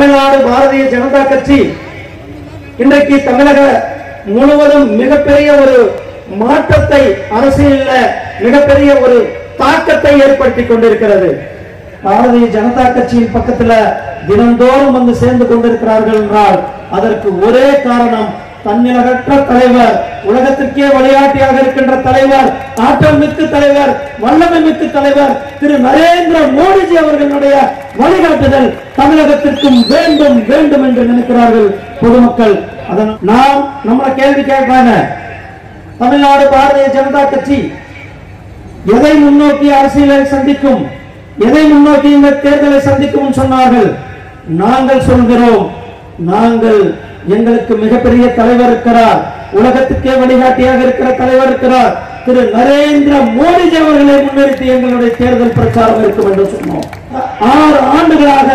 தமிழ்நாடு பாரதிய ஜனதா கட்சி இன்றைக்கு தமிழக முழுவதும் மிகப்பெரிய ஒரு மாற்றத்தை அரசியல்ல மிகப்பெரிய ஒரு தாக்கத்தை ஏற்படுத்தி கொண்டிருக்கிறது. பாரதிய ஜனதா கட்சியின் பக்கத்துல தினந்தோறும் வந்து சேர்ந்து கொண்டிருக்கிறார்கள் என்றால் அதற்கு ஒரே காரணம் தன்னிலகற்ற தலைவர் உலகத்திற்கே வழிகாட்டியாக இருக்கின்ற தலைவர் ஆற்றல் மிக்க தலைவர் வல்லமை மிக்க தலைவர் திரு நரேந்திர மோடிஜி அவர்களுடைய வழிகாட்டுதல் தமிழகத்திற்கும் வேண்டும் வேண்டும் என்று நினைக்கிறார்கள் பொதுமக்கள். அதன் நாம் நம்மளை கேள்வி கேட்பாங்க. தமிழ்நாடு பாரதிய ஜனதா கட்சி எதை முன்னோக்கி அரசியலை சந்திக்கும் எதை முன்னோக்கி இந்த தேர்தலை சந்திக்கும் சொன்னார்கள். நாங்கள் சொல்கிறோம் நாங்கள் எங்களுக்கு மிகப்பெரிய தலைவர் இருக்கிறார். உலகத்துக்கே வழிகாட்டியாக இருக்கிற தலைவர் இருக்கிறார். திரு நரேந்திர மோடிஜி அவர்களை முன்னிறுத்தி எங்களுடைய தேர்தல் பிரச்சாரம் இருக்கும் என்று சொன்னோம். ஆறு ஆண்டுகளாக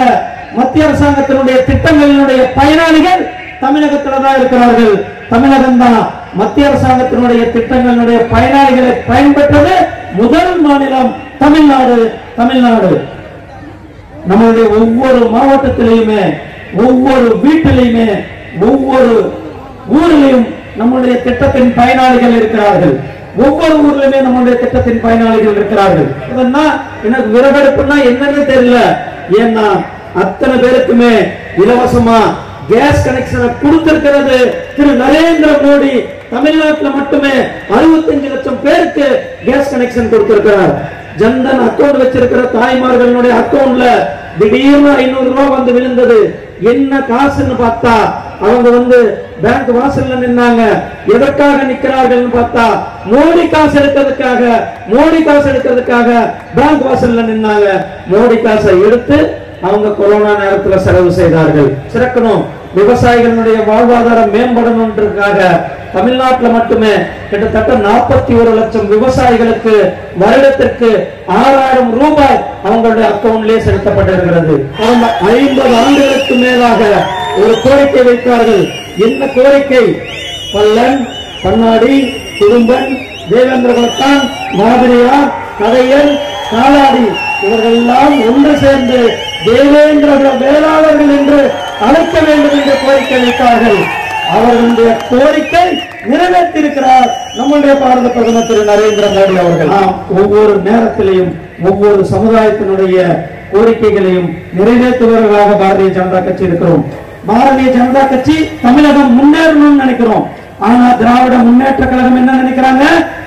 மத்திய அரசாங்கத்தினுடைய திட்டங்களினுடைய பயனாளிகள் தமிழகத்தில் தான் இருக்கிறார்கள். தமிழகம் தான். மத்திய அரசாங்கத்தினுடைய திட்டங்களுடைய பயனாளிகளை பயன்பெற்றது முதல் மாநிலம் தமிழ்நாடு தமிழ்நாடு. நம்மளுடைய ஒவ்வொரு மாவட்டத்திலையுமே ஒவ்வொரு வீட்டிலையுமே ஒவ்வொரு ஊரிலையும் நம்முடைய திட்டத்தின் பயனாளிகள் இருக்கிறார்கள். ஒவ்வொரு ஊர்லயுமே நம்மளுடைய திட்டத்தின் பயனாளிகள் இருக்கிறார்கள். இதன்னா எனக்கு விறகடுப்புனா என்னன்னு தெரியல. ஏன்னா அத்தனை பேருக்குமே இலவசமா கேஸ் கனெக்ஷனை கொடுத்திருக்கிறது. திரு நரேந்திர மோடி தமிழ்நாட்டுல மட்டுமே 65 லட்சம் பேருக்கு கேஸ் கனெக்ஷன் கொடுத்திருக்கிறார். ஜன்தன் அக்கௌண்ட் வச்சிருக்கிற தாய்மார்களுடைய அக்கவுண்ட்ல திடீர்னு ஐநூறு ரூபாய் வந்து விழுந்தது. என்ன காசுன்னு பார்த்தா அவங்க வந்து பேங்க் வாசல்ல நின்னாங்க. எதற்காக நிக்கிறார்கள்னு பார்த்தா மோடி காசு எடுக்கிறதுக்காக மோடி காசு எடுக்கிறதுக்காக பேங்க் வாசல்ல நின்னாங்க. மோடி காசை எடுத்து அவங்க கொரோனா நேரத்துல செலவு செய்தார்கள். சிறக்கணும். விவசாயிகளுடைய வாழ்வாதாரம் மேம்படணுன்றதுக்காக தமிழ்நாட்டுல மட்டுமே கிட்டத்தட்ட நாற்பத்தி ஒரு லட்சம் விவசாயிகளுக்கு வருடத்திற்கு ஆறாயிரம் ரூபாய் அவங்களுடைய அக்கௌண்ட்லேயே செலுத்தப்பட்டிருக்கிறது. ஐம்பது ஆண்டுகளுக்கு மேலாக ஒரு கோரிக்கை வைத்தார்கள் என்ன கோரிக்கை? பல்லன் பன்னாடி குடும்பன் தேவேந்திரகுலத்தான் மாதிரியார் கதையன் காலாடி. இவர்கள் எல்லாம் ஒன்று சேர்ந்து தேவேந்திர வேளாளர்கள் என்று அழைக்க வேண்டும் என்று கோரிக்கை வைத்தார்கள். அவர்களுடைய கோரிக்கை நிறைவேற்றிருக்கிறார் நம்முடைய பாரத பிரதமர் திரு நரேந்திர மோடி அவர்கள். நாம் ஒவ்வொரு நேரத்திலையும் ஒவ்வொரு சமுதாயத்தினுடைய கோரிக்கைகளையும் நிறைவேற்றுபவர்களாக பாரதிய ஜனதா கட்சி இருக்கிறோம். பாரதிய ஜனதா கட்சி தமிழகம் முன்னேறணும்னு நினைக்கிறோம். ஆனா திராவிட முன்னேற்ற கழகம் என்ன நினைக்கிறாங்க?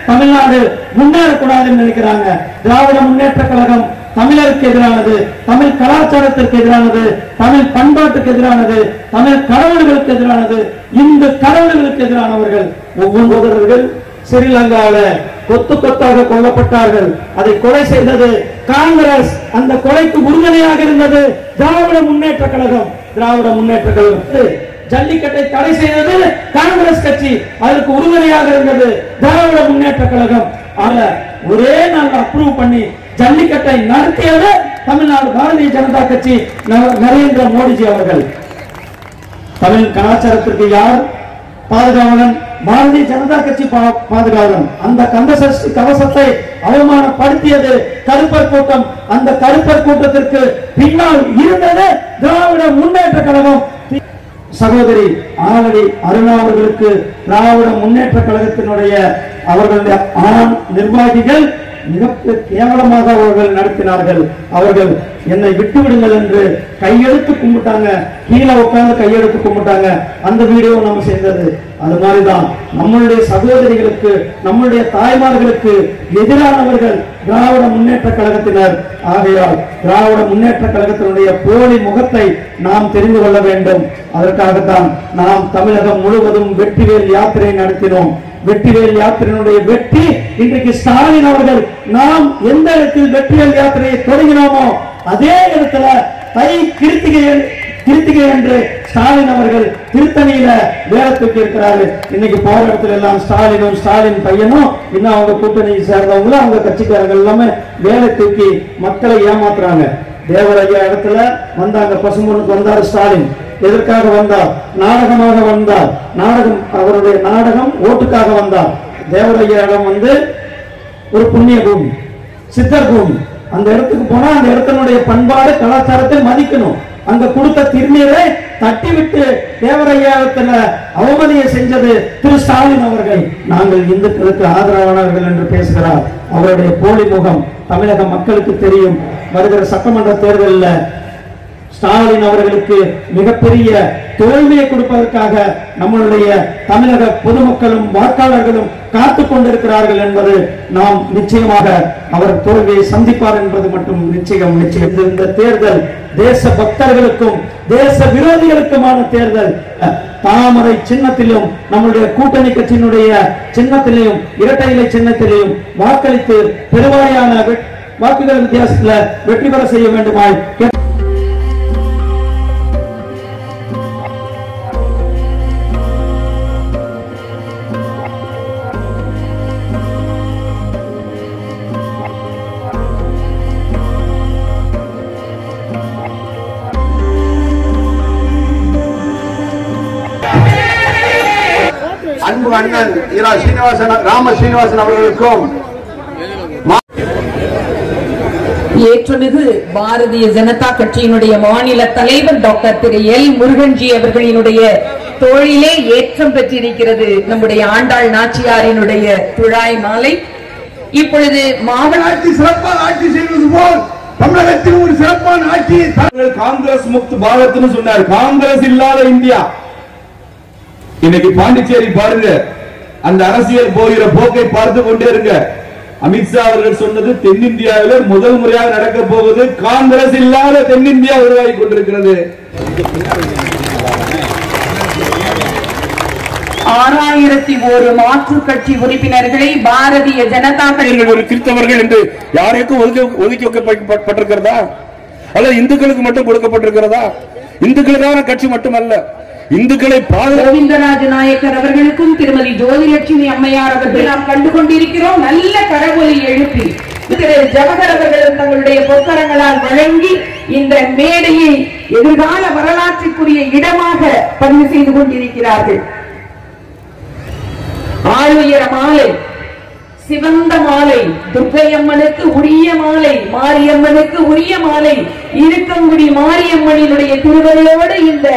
தமிழ்நாடு முன்னேறக்கூடாதுன்னு நினைக்கிறாங்க. திராவிட முன்னேற்ற கழகம் தமிழருக்கு எதிரானது தமிழ் கலாச்சாரத்திற்கு எதிரானது தமிழ் பண்பாட்டுக்கு எதிரானது தமிழ் கடவுள்களுக்கு எதிரானது இந்த கடவுள்களுக்கு எதிரானவர்கள் ஒவ்வொருவர்கள் ஸ்ரீலங்காவில கொத்து கொத்தாக கொல்லப்பட்டார்கள். அதை கொலை செய்தது காங்கிரஸ். அந்த கொலைக்கு உறுதுணையாக இருந்தது திராவிட முன்னேற்ற கழகம். திராவிட முன்னேற்ற கழகம் ஜல்லிக்கட்டை தடை செய்தது காங்கிரஸ் கட்சி. அதற்கு உறுதுணையாக இருந்தது திராவிட முன்னேற்ற கழகம். ஆக ஒரே நாள் அப்ரூவ் பண்ணி ஜல்லிக்கட்டை நடத்தியது தமிழ்நாடு பாரதிய ஜனதா கட்சி நரேந்திர மோடிஜி அவர்கள். தமிழ் கலாச்சாரத்திற்கு யார் பாதுகாவலன்? பாரதிய ஜனதா கட்சி பா- பாதுகாவலன். அந்த கந்தசஷ்டி கவசத்தை அவமானப்படுத்தியது கருப்பர் கூட்டம். அந்த கருப்பர் கூட்டத்திற்கு பின்னால் இருந்தது திராவிட முன்னேற்ற கழகம். சகோதரி ஆவடி அருணா அவர்களுக்கு திராவிட முன்னேற்ற கழகத்தினுடைய அவர்களுடைய ஆண் நிர்வாகிகள் மிக கேவலமாக அவர்கள் நடத்தினார்கள். அவர்கள் என்னை விட்டு விடுங்கள் என்று கையெழுத்து கும்பிட்டாங்க. கீழே உட்கார்ந்து கையெழுத்து கும்பிட்டாங்க. அந்த வீடியோ நம்ம சேர்ந்தது. அது மாதிரிதான் நம்மளுடைய சகோதரிகளுக்கு நம்மளுடைய தாய்மார்களுக்கு எதிரானவர்கள் திராவிட முன்னேற்ற கழகத்தினர். ஆகையால் திராவிட முன்னேற்ற கழகத்தினுடைய போலி முகத்தை நாம் தெரிந்து கொள்ள வேண்டும். அதற்காகத்தான் நாம் தமிழகம் முழுவதும் வெற்றிவேல் யாத்திரை நடத்தினோம். வெற்றிவேல் யாத்திரையினுடைய வெற்றி இன்றைக்கு ஸ்டாலின் அவர்கள் நாம் எந்த இடத்தில் வெற்றிவேல் யாத்திரையை தொடங்கினோமோ அதே இடத்துல தை கிருத்திகை கிருத்திகை என்று ஸ்டாலின் அவர்கள் திருத்தணியில வேலை தூக்கி இருக்கிறாரு. இன்னைக்கு போற இடத்துல எல்லாம் ஸ்டாலினும் ஸ்டாலின் பையனும் இன்னும் அவங்க கூட்டணியை சேர்ந்தவங்களும் அவங்க கட்சிக்காரர்கள் எல்லாமே வேலை தூக்கி மக்களை ஏமாத்துறாங்க. தேவராஜா இடத்துல வந்தாங்க பசும்பொண்ணுக்கு வந்தார் ஸ்டாலின். எதற்காக வந்தார்? நாடகமாக வந்தார். நாடகம் அவருடைய நாடகம் ஓட்டுக்காக வந்தார். தேவரையா இடம் வந்து ஒரு புண்ணிய பூமி சித்தர் பூமி. அந்த இடத்துக்கு போனா அந்த இடத்தினுடைய பண்பாடு கலாச்சாரத்தை மதிக்கணும். அங்க கொடுத்த திருநீரை தட்டிவிட்டு தேவரையாத்துல அவமதியை செஞ்சது திரு ஸ்டாலின் அவர்கள். நாங்கள் இந்துக்களுக்கு ஆதரவானவர்கள் என்று பேசுகிறார். அவருடைய போலி முகம் தமிழக மக்களுக்கு தெரியும். வருகிற சட்டமன்ற தேர்தலில் ஸ்டாலின் அவர்களுக்கு மிகப்பெரிய தோல்வியை கொடுப்பதற்காக நம்மளுடைய தமிழக பொதுமக்களும் வாக்காளர்களும் காத்துக் கொண்டிருக்கிறார்கள் என்பது நாம் நிச்சயமாக அவர் தோல்வியை சந்திப்பார் என்பது மட்டும் நிச்சயம் நிச்சயம். இந்த தேர்தல் தேச பக்தர்களுக்கும் தேச விரோதிகளுக்குமான தேர்தல். தாமரை சின்னத்திலும் நம்முடைய கூட்டணி கட்சியினுடைய சின்னத்திலையும் இரட்டை இலை சின்னத்திலையும் வாக்களித்து பெருவாரியான வாக்குகள் வித்தியாசத்தில் வெற்றி பெற செய்ய வேண்டுமாய் அன்பு அண்ணன் இரா சீனிவாசன் ராம சீனிவாசன் அவர்களுக்கும் ஏற்றுமிகு பாரதிய ஜனதா கட்சியினுடைய மாநில தலைவர் டாக்டர் திரு எல் முருகன்ஜி அவர்களினுடைய தோழிலே ஏற்றம் பெற்றிருக்கிறது நம்முடைய ஆண்டாள் நாச்சியாரினுடைய துழாய் மாலை. இப்பொழுது மாவட்ட சிறப்பாக ஆட்சி செய்வது போல் தமிழகத்தில் ஒரு சிறப்பான ஆட்சியை காங்கிரஸ் முக்து பாரத்னு சொன்னார். காங்கிரஸ் இல்லாத இந்தியா. இன்னைக்கு பாண்டிச்சேரி பாருங்க. அந்த அரசியல் போகிற போக்கை பார்த்து கொண்டே இருங்க. அமித்ஷா அவர்கள் சொன்னது தென்னிந்தியாவில் முதல் முறையாக நடக்க போவது காங்கிரஸ் இல்லாத தென்னிந்தியா உருவாகி கொண்டிருக்கிறது. ஆறாயிரத்தி ஒரு மாற்றுக் கட்சி உறுப்பினர்களை பாரதிய ஜனதா கட்சி ஒரு கிறிஸ்தவர்கள் என்று யாருக்கும் ஒதுக்கி ஒதுக்கி வைக்கப்பட்டிருக்கிறதா அல்லது இந்துக்களுக்கு மட்டும் கொடுக்கப்பட்டிருக்கிறதா? இந்துக்களுக்கான கட்சி மட்டுமல்ல. இந்துக்களை கோவிந்தராஜ நாயக்கர் அவர்களுக்கும் திருமதி ஜோதிலட்சுமி அம்மையார் அவர்கள் நாம் கண்டு கொண்டிருக்கிறோம் நல்ல கரவொலி எழுப்பி திரு ஜவஹர் அவர்களும் தங்களுடைய பொக்கரங்களால் வழங்கி இந்த மேடையை எதிர்கால வரலாற்றுக்குரிய இடமாக பதிவு செய்து கொண்டிருக்கிறார்கள். ஆளுயர மாலை சிவந்த மாலை துர்க்கையம்மனுக்கு உரிய மாலை மாரியம்மனுக்கு உரிய மாலை இருக்கங்குடி மாரியம்மனினுடைய திருவருளோடு இந்த